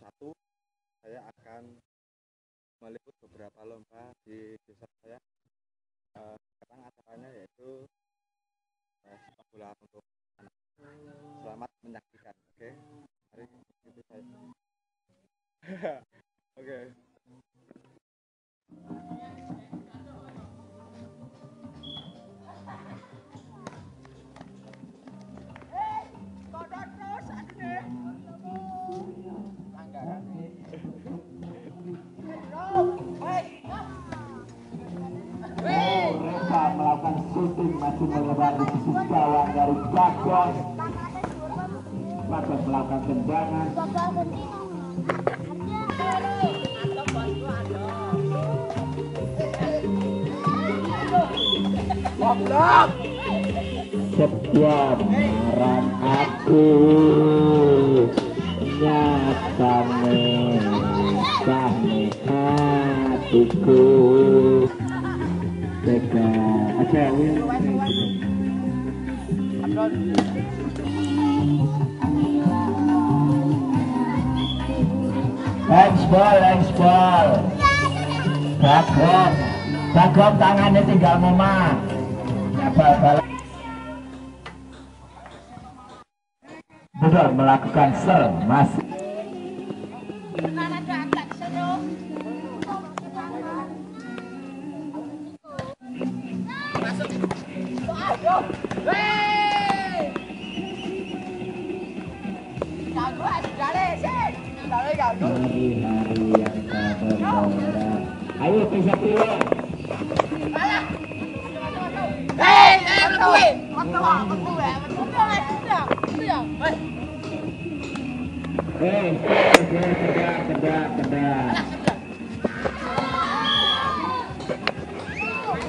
71 saya akan meliput beberapa lomba di desa saya. Eh, sekarang acaranya yaitu eh, sepak bola untuk anak. Selamat menyaksikan oke? Mari itu saya. Oke. mereka masih melebar di sisi gawang dari Bagong Bagong melakukan tendangan. Setiap marah aku nyatane kami hatiku. Teka, aja Will. Thanks ball, thanks ball. Bagom, tangannya tinggal. Bal-bal. Betul melakukan serve masih. Hari-hari yang tak bergembira. Ayo bisa keluar. Hei, tegak, tegak, tegak, tegak.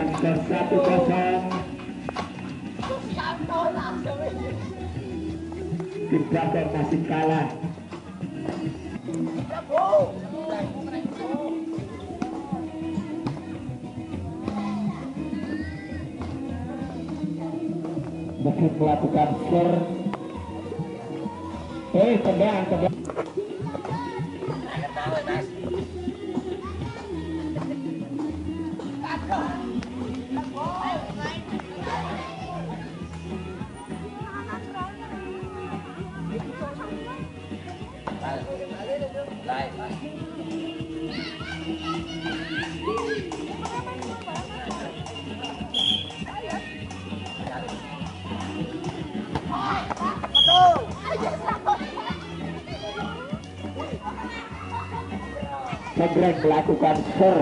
Angka satu kosong. Bagong masih kalah. Mungkin melakukan ser. Eh, tendang, tendang. Segrek melakukan ser.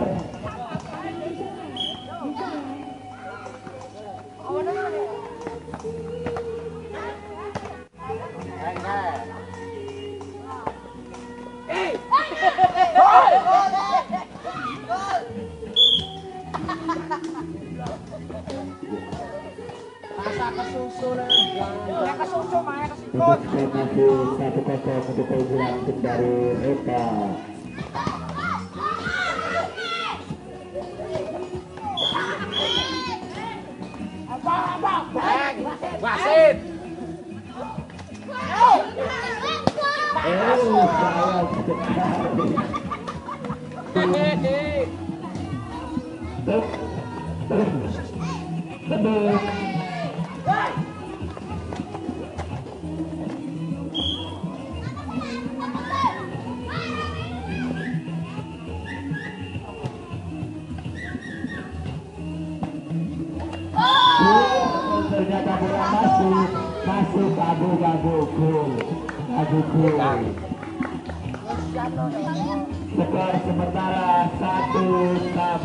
Tan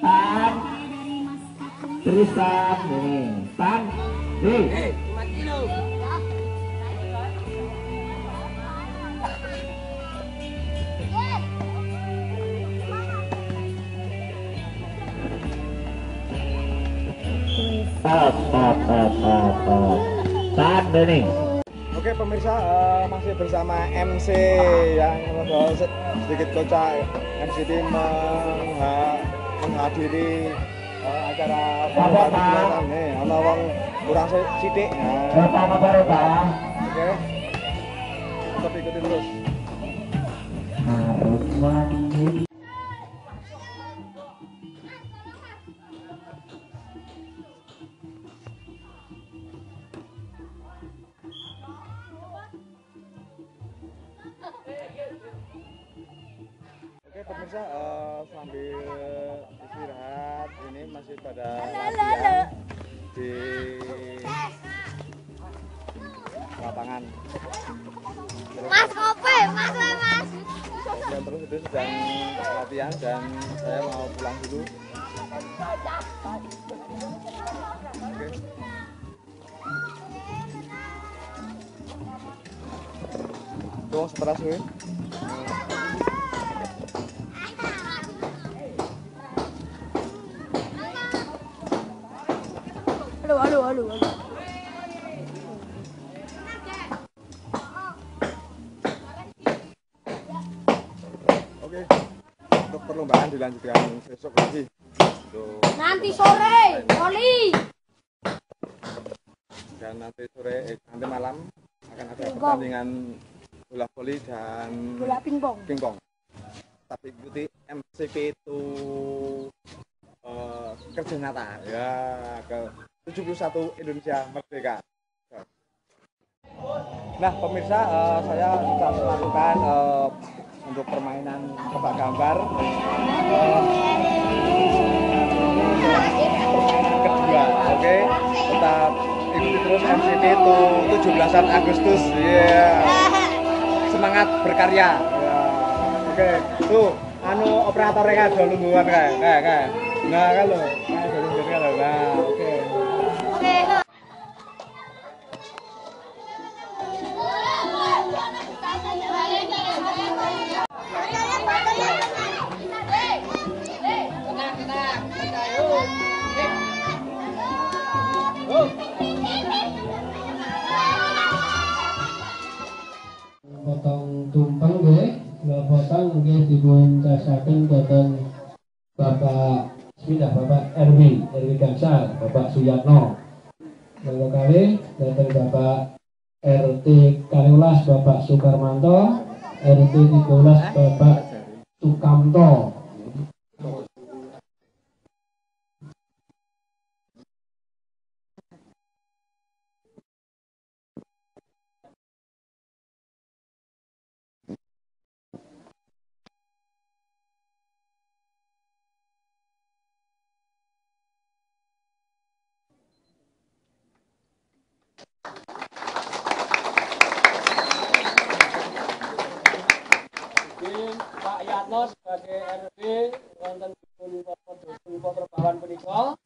Tan Tristan Nih Oke pemirsa eh, masih bersama MC yang sedikit kocak. NCT mengha- menghadiri eh, acara kegiatan. Nih ana wong kurang si- sithik. Nah, oke. Tetap ikuti terus. Harus mandi Eh, sambil istirahat ini masih pada latihan di lapangan. Mas kopi, mas mas. dan terus itu sedang latihan dan saya mau pulang dulu. Oke. Tuh stres gue. Halo, halo, halo. Oke. Untuk perlombaan dilanjutkan besok lagi. Tuh. Nanti sore, Oli. dan nanti sore eh, nanti malam akan ada Pingpong. pertandingan bola voli dan Bola pingpong. pingpong. Tapi ikuti MCP itu eh, kerja nyata ya ke 71 Indonesia Merdeka. Nah pemirsa eh, saya sudah melakukan eh, untuk permainan tebak gambar. Eh, permainan kedua oke tetap ikuti terus MCP itu 17 Agustus. Ya semangat berkarya. Ya. oke tuh anu operatornya kan dulu lungguan kayak kayak kayak. Nah lo kayak potong nggih dipun casaken dhateng Bapak Bismillah Bapak Erwin, Erwin Gangsal, Bapak Suyatno. Lalu kali dhateng Bapak RT 12 Bapak Sukarmanto, RT 13 Bapak Sukamto. Mungkin Sebagai RW wonten dipun dipun Potrobawan punika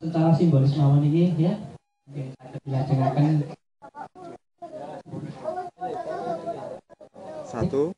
tentang simbolis mawon ini ya? Kita dilajengaken satu.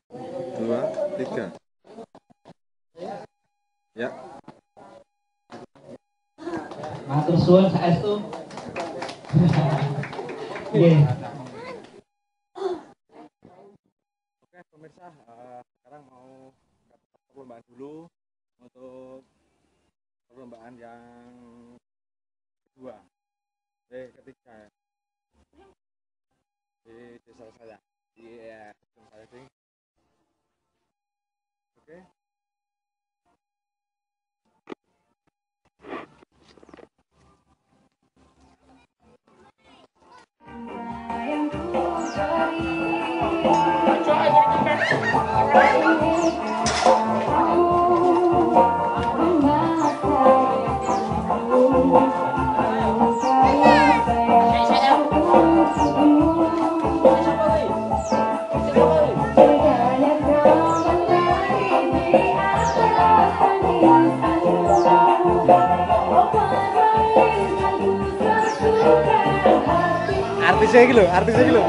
അഭിഷേകിലോ അഭിഷേകിലോ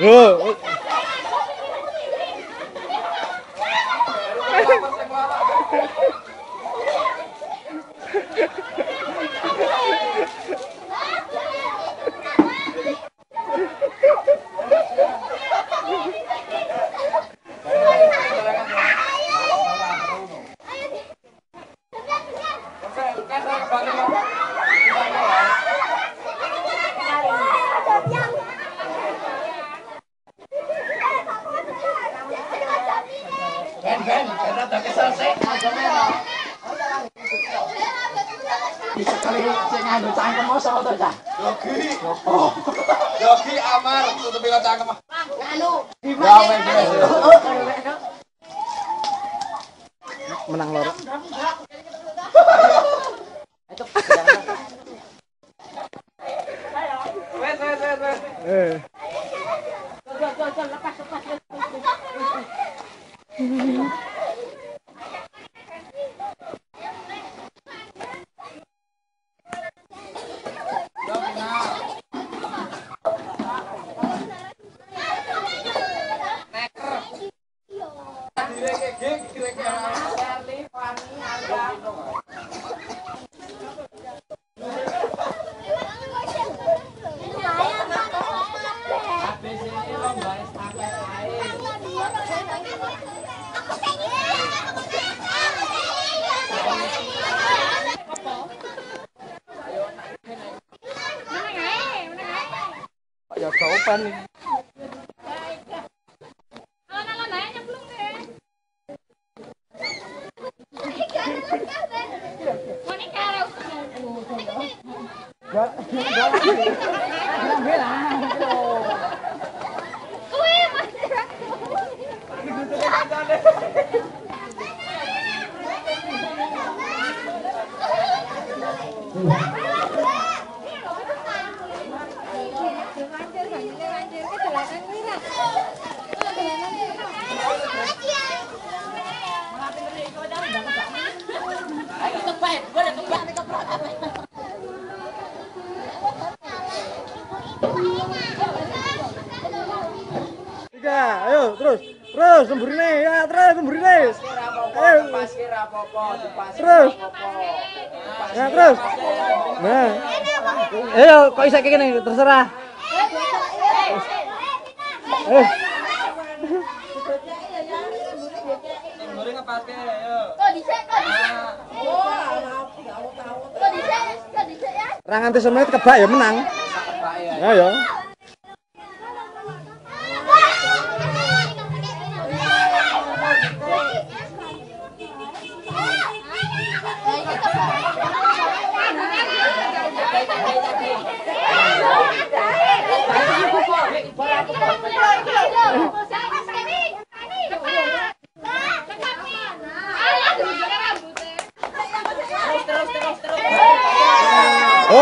어, 어 Que legal. Ayo, kok isek kene terserah. Eh. Kok dicek kok. Oh, ya menang. Ya ya. Oh,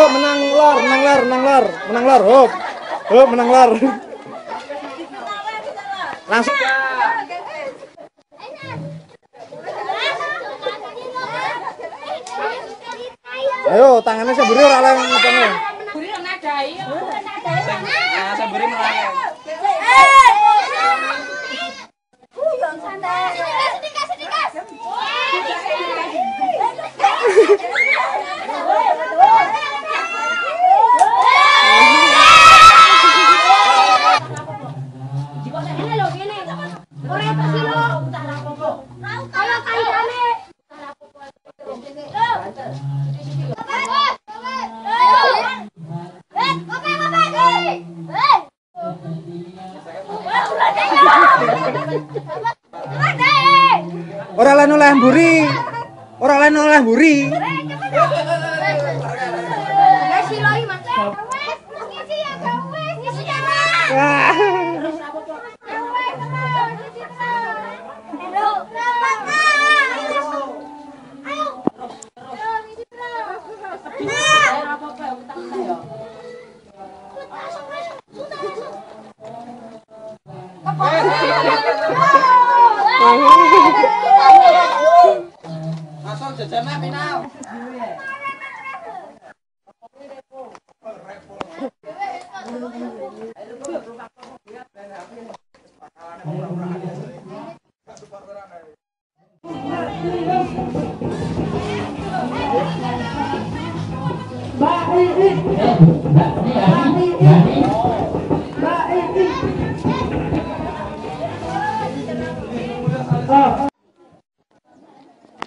menang lor, menang lor, menang lor, menang lor. Hop. Hop, menang lor. Langsung Ayo, tangannya semburi ora oleh ngene. Ora lain oleh mburi. Ora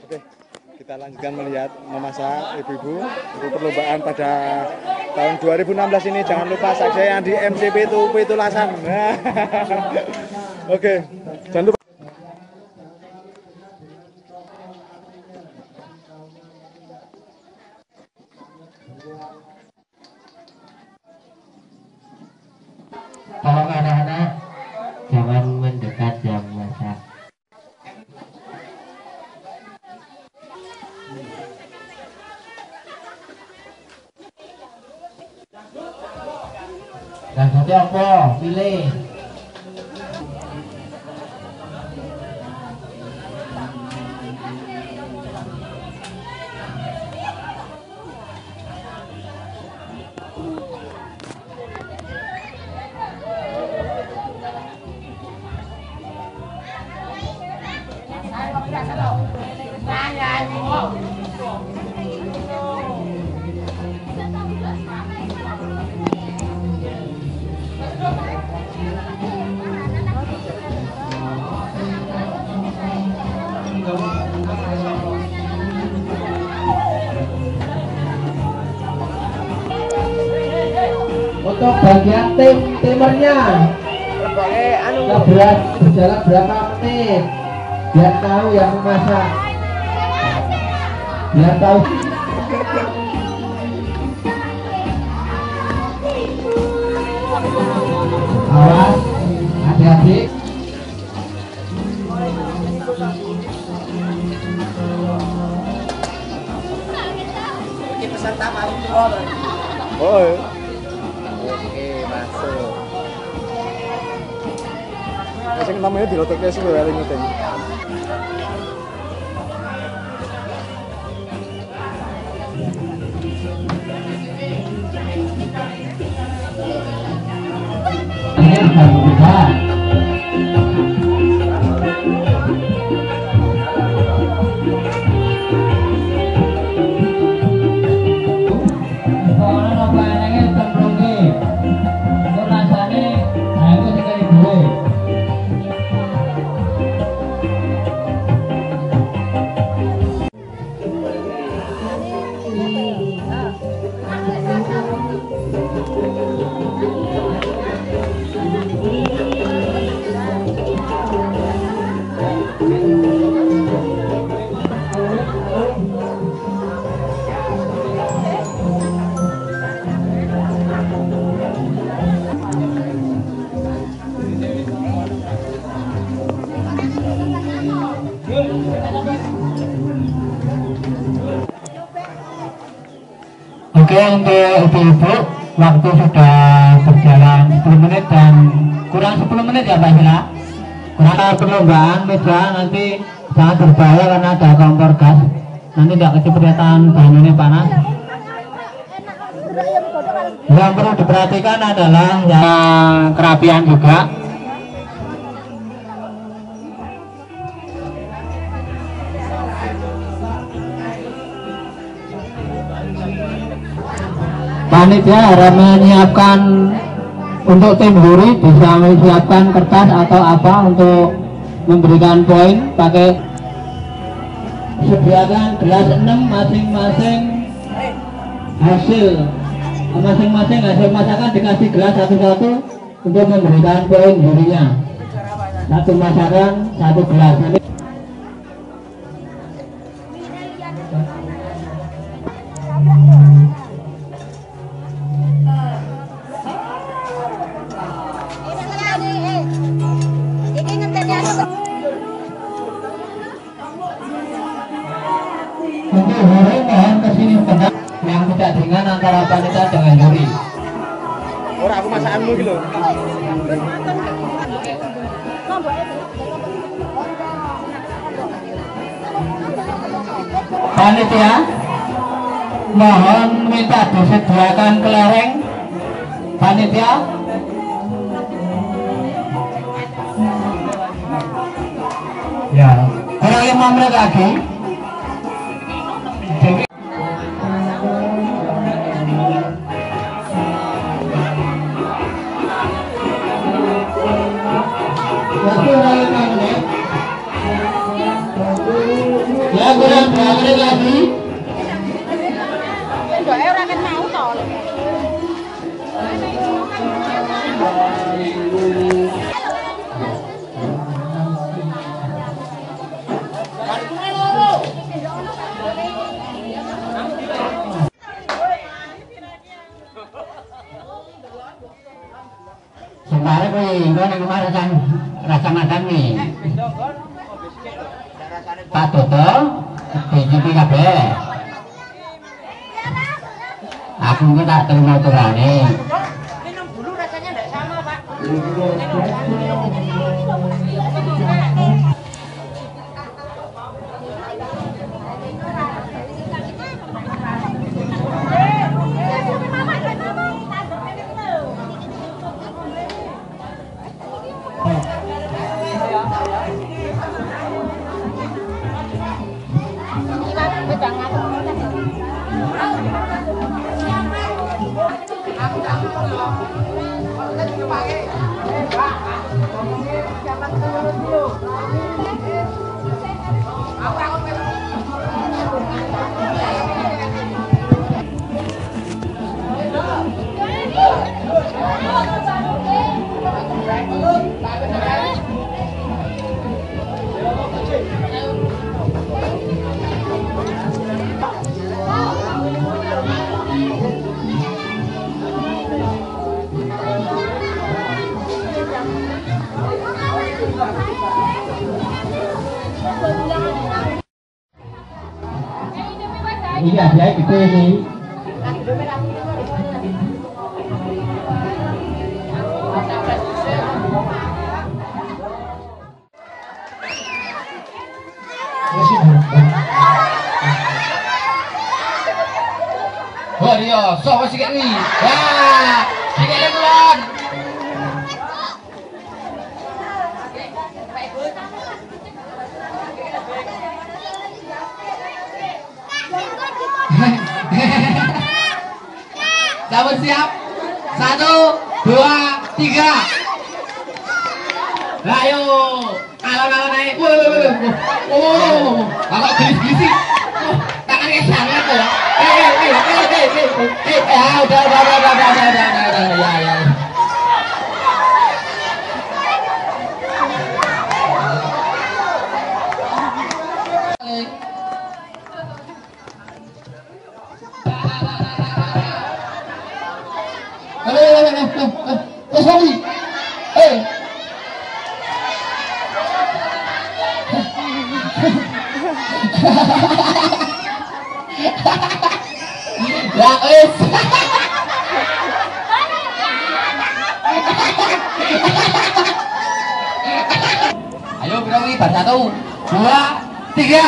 Oke, kita lanjutkan melihat memasak ibu-ibu untuk perlombaan pada tahun 2016 ini. Jangan lupa saksikan di MCP itu Pitulasan. Oke, Untuk bagian tim timernya. Kita berat berjalan berapa menit? Biar tahu yang memasak. Biar tahu. Awas adik-adik Ini Sing namanya dilotokke sih lho eling ngeten. Ibu-ibu waktu sudah berjalan 10 menit dan kurang 10 menit ya Pak Hila kurang perlombaan meja nanti sangat berbahaya karena ada kompor gas. Nanti tidak kecipratan bahannya panas. Yang perlu diperhatikan adalah yang kerapian juga panitia harus menyiapkan untuk tim juri bisa menyiapkan kertas atau apa untuk memberikan poin. Pakai sediakan gelas 6 masing-masing hasil. Masing-masing hasil masakan dikasih gelas satu-satu untuk memberikan poin jurinya satu masakan satu gelas iki lho. panitia mohon minta disediakan kelereng. Panitia. Ya kurang lima menit lagi Sebenarnya kuwi engko ning omah rasa rasa madan nih. Pak Toto dicuci kabeh. Aku ki tak terima turane. Minum dulu rasanya enggak sama, Pak. Ini ada gitu ini. Wario, sapa sik iki? Dapat siap? Satu, dua, tiga. Ayo, alon-alon naik. Wow, wow, wow, kalau gelis-gelis tangan kayak sangat loh. Eh, eh, eh, eh, eh, eh, eh, udah, udah, udah, udah, udah, udah, udah. Ya, wes. Ayo kita ini bar satu, dua, tiga.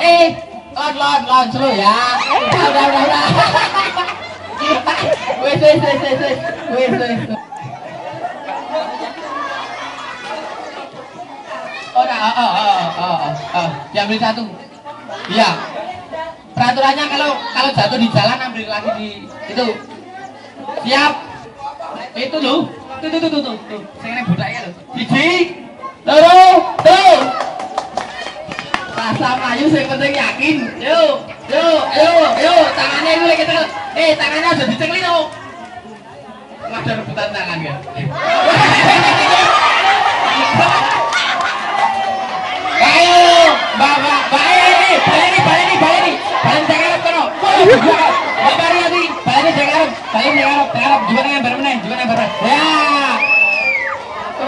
Hei, Ya, lon, lon, lon, seru ya. Udah, udah, udah, udah. Wes, wes, wes, wes. Oh, oh, oh, oh, oh, oh. Diambil satu. Iya. Peraturannya kalau kalau jatuh di jalan ambil lagi di itu. Siap. Itu loh. Tuh tuh tuh tuh tuh. Saya ini budaknya loh. Biji. Loro. Tuh pasang ayu sing penting yakin yuk, yuk, yuk, yo tangannya itu lagi tengok eh tangannya sudah dicekli tau nggak ada rebutan tangan ya ayo bapak balik ini balik ini balik ini balik ini balik jangan harap kono bapak ini balik ini jangan harap ini jangan harap jangan harap gimana yang bermeneh gimana yang bermeneh ya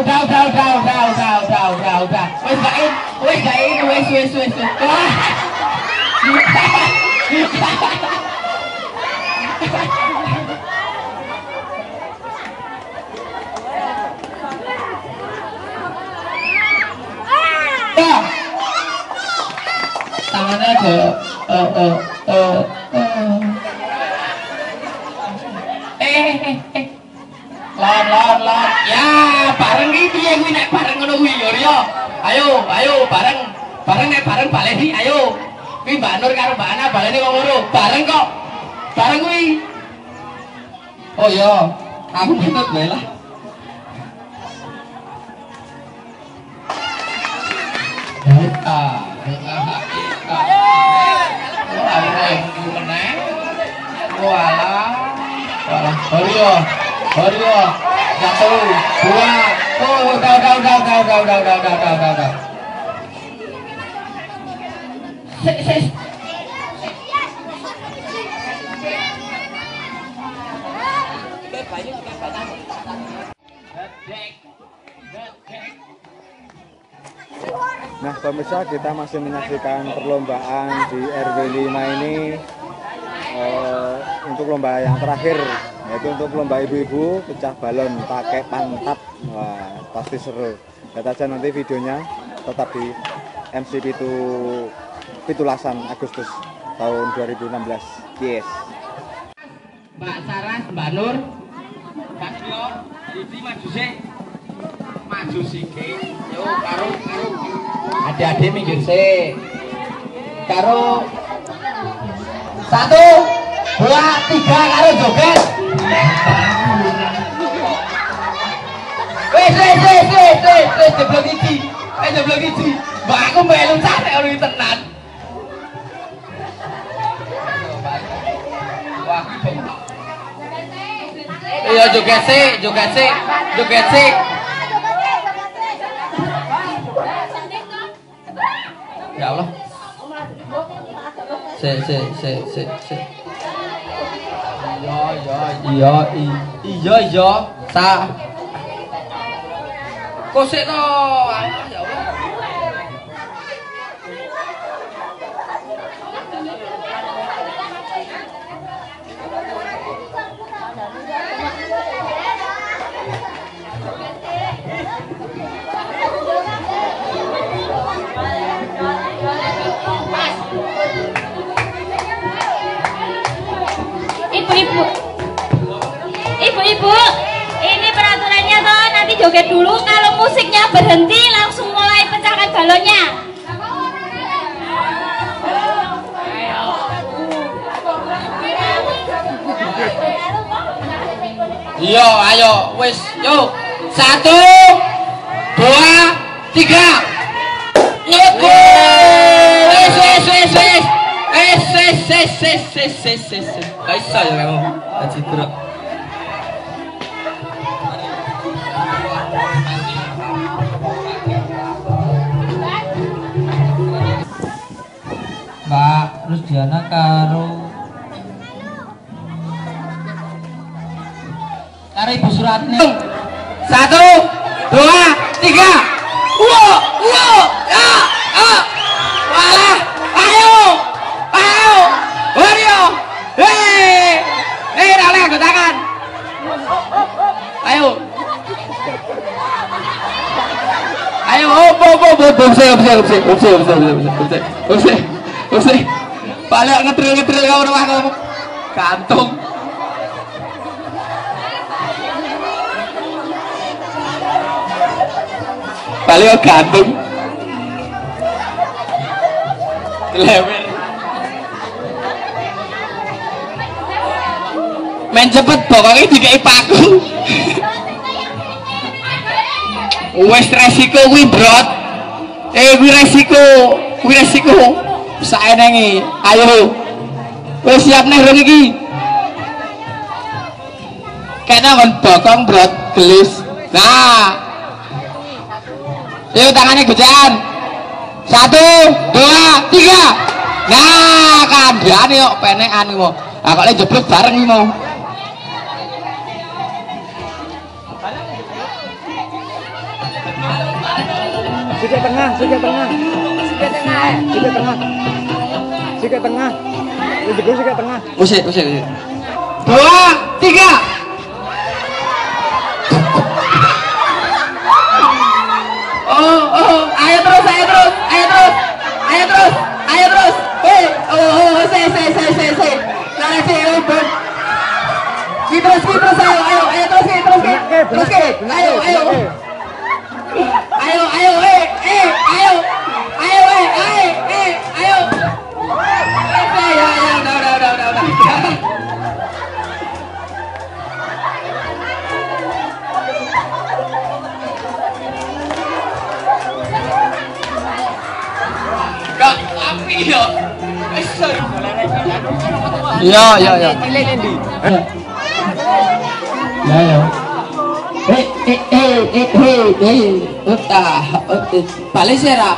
udah, udah, udah, udah, udah, udah, udah, udah. Wes gak in, wes gak in, wes, wes, wes, wes. Wah. Ya. Tangannya ada eh eh eh eh. Eh eh eh. Lon lon lon. Ya, bareng iki piye kuwi nek bareng ngono kuwi yo Rio. Ayo, ayo bareng. Bareng nek bareng balik iki ayo. Kuwi Mbak Nur karo Mbak Ana balene kok ngono. Bareng kok. Bareng kuwi. Oh iya, aku ngetut wae lah. Horio, Horio, satu, dua, oh, udah, udah, udah, udah, udah, udah, udah, udah, udah, udah, udah. Se- se- Nah pemirsa kita masih menyaksikan perlombaan di RW 5 ini eh, untuk lomba yang terakhir untuk lomba ibu-ibu pecah balon pakai pantat. Wah pasti seru. Lihat aja nanti videonya tetap di MC Pitu Pitulasan Agustus tahun 2016 yes. Mbak Sarah, Mbak Nur, Mbak Tio, Didi maju sih, maju sih, yo karo karo. Adik-adik minggir sih, karo. Satu, dua, tiga karo joget. Wait, wait, wait, wait, wait, wait, seblogiti. Eh, seblogiti. Bako melon sana ya ulit tenan. Iya, joget sih, joget sih, joget sih. Ya Allah. Se, se, se, se, se iyo iyo iyo ta cô sẽ nó joget dulu kalau musiknya berhenti langsung mulai pecahkan balonnya. Iya, ayo, wis, yuk. Satu, dua, tiga. Nyukur. Wis, wis, wis, wis. Wis, wis, ya Rusdiana karo karo Ibu Suratni. Satu, dua, tiga. Wow, wow, ya, ah, walah, ayo, ayo, Wario, hei, hei, oleh angkat tangan. Ayo, ayo, oh, bo, bo, bo, bo, upsi, upsi, upsi, upsi, upsi, upsi, upsi, upsi, upsi, balik ngetril, ngetril kau rumah kamu, kantung. Balik gantung. Lewer. Main cepet pokoknya dikai paku. Wes resiko kuwi, Brot. Eh, kuwi resiko, kuwi resiko saenenge. Ayo. Wis siap nih rengi kayaknya kena kon bokong brot. Gelis. Nah. Yuk tangannya gejaan satu dua tiga. Nah kandian yuk. Penekan yuk akalnya jeblok bareng yuk Sudah tengah, sudah tengah sikat tengah. Sikat tengah. Sikat tengah. Usik usik usik. Dua tiga. Iya, iya, iya. iya. iya. Cilik endi? Ya, ya. Eh, eh, eh, eh, eh, eh. Uta, uta. Balik sih, Ra.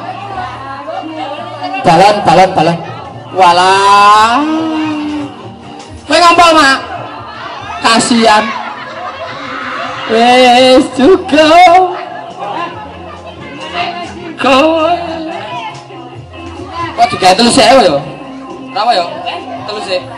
Jalan, jalan, jalan. Walah. Kowe Mak? Kasihan. Wes cukup. Kau. Kok digawe 30.000 ya? Berapa ya? sih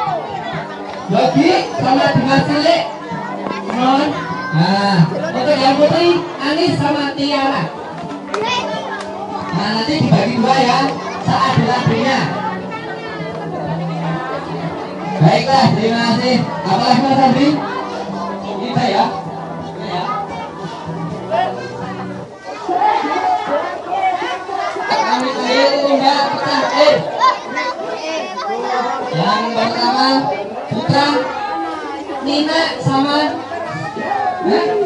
Yogi sama dengan Silik. Non. Nah, untuk yang putri Anis sama Tiara. Nah, nanti dibagi dua ya. Saat dilabrinya. Baiklah, terima kasih. Apalagi Mas Andri? Kita ya. Kita ya. putra, Nina, Samad, eh?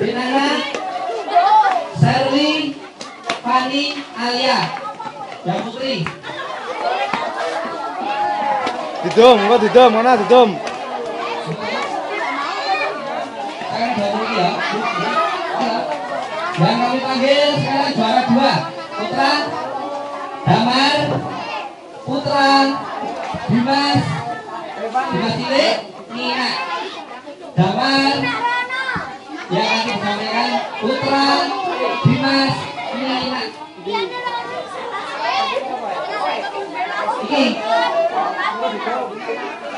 Rinana, Serli, Fani, Alia, yang putri. Didom, kok didom, mana didom? Sekarang dua putri ya. Yang kami panggil sekarang juara dua, Putra, Damar, Putra, Dimas, Dimas Cilik, Nina, Damar, yang akan disampaikan Putra, Dimas.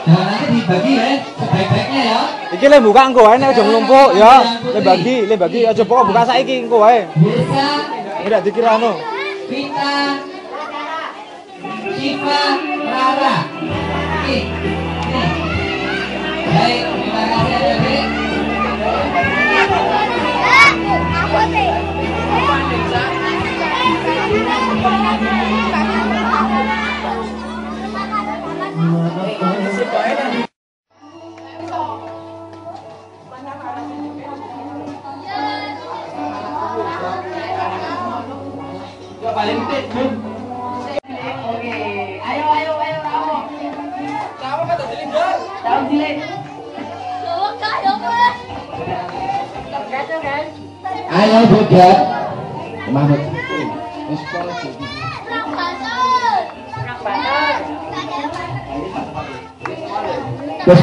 Jangan nanti dibagi ya, sebaik-baiknya ya. Iki le buka engko wae nek aja nglumpuk ya. Le bagi, le bagi aja pokok buka saiki engko wae. Desa, Ora dikira anu. Vita, Siva, Rara. Oke. Baik, Bun. Oke, ayo ayo ayo? Ayo. Mahmud. Ke